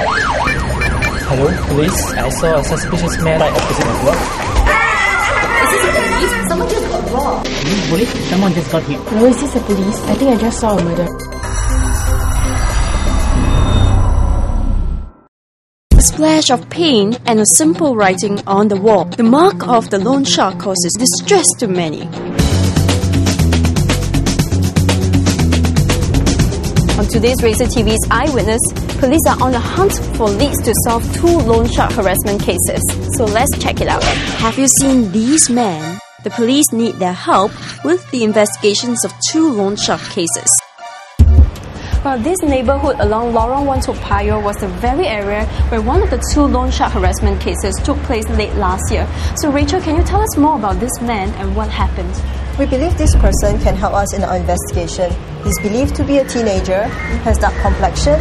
Hello, police. I saw a suspicious man right opposite my block. Is this the police? Someone just got robbed. Police? Someone just got hit. No, is this the police? I think I just saw a murder. A splash of paint and a simple writing on the wall. The mark of the loan shark causes distress to many. On today's Razor TV's i-Witness, police are on the hunt for leads to solve two loan shark harassment cases. So let's check it out. Have you seen these men? The police need their help with the investigations of two loan shark cases. Well, this neighborhood along Lorong 1 Toa Payoh was the very area where one of the two loan shark harassment cases took place late last year. So, Rachel, can you tell us more about this man and what happened? We believe this person can help us in our investigation. He's believed to be a teenager, has dark complexion,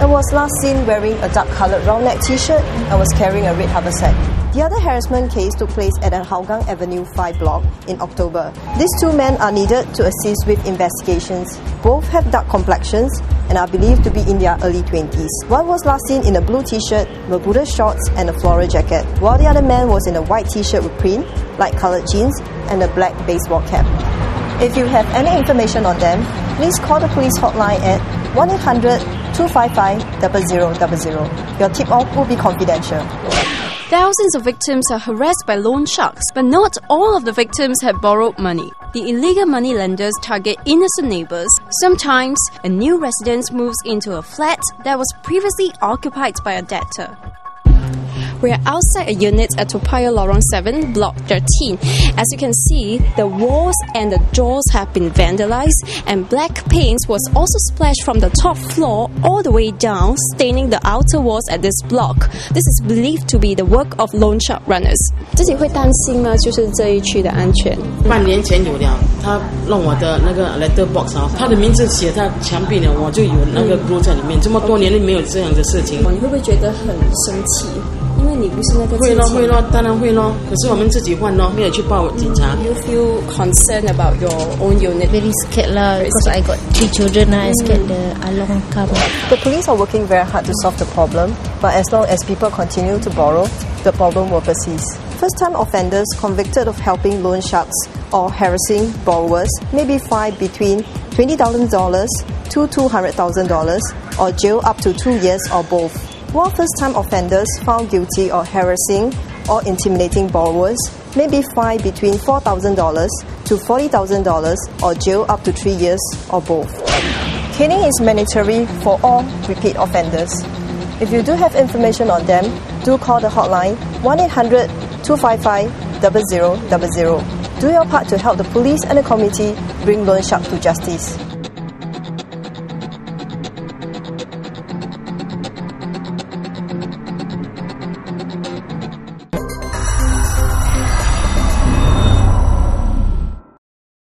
and was last seen wearing a dark coloured round neck t shirt and was carrying a red haversack. The other harassment case took place at the Hougang Avenue 5 block in October. These two men are needed to assist with investigations. Both have dark complexions and are believed to be in their early 20s. One was last seen in a blue t shirt, Bermuda shorts, and a floral jacket, while the other man was in a white t shirt with print, light coloured jeans, and a black baseball cap. If you have any information on them, please call the police hotline at 1 800 255 0000. Your tip off will be confidential. Thousands of victims are harassed by loan sharks, but not all of the victims have borrowed money. The illegal money lenders target innocent neighbors. Sometimes, a new resident moves into a flat that was previously occupied by a debtor. We are outside a unit at Toa Payoh Lorong 7, Block 13. As you can see, the walls and the doors have been vandalized, and black paint was also splashed from the top floor all the way down, staining the outer walls at this block. This is believed to be the work of loan shark runners. 自己会担心吗？就是这一区的安全。半年前有了，他弄我的那个 letter box 啊，他的名字写在墙壁了，我就有那个 glue 在里面。这么多年都没有这样的事情。你会不会觉得很生气？ 因为你不是那个会咯会咯，当然会咯。可是我们自己换咯，没有去报警察。 You feel concerned about your own unit? Very scared lah because I got three children. I scared the along come. The police are working very hard to solve the problem, but as long as people continue to borrow, the problem will persist. First time offenders convicted of helping loan sharks or harassing borrowers may be fined between $20,000 to $200,000 or jail up to two years or both. While first time offenders found guilty of harassing or intimidating borrowers may be fined between $4,000 to $40,000 or jail up to three years or both. Caning is mandatory for all repeat offenders. If you do have information on them, do call the hotline 1 800 255 0000. Do your part to help the police and the community bring loan shark to justice.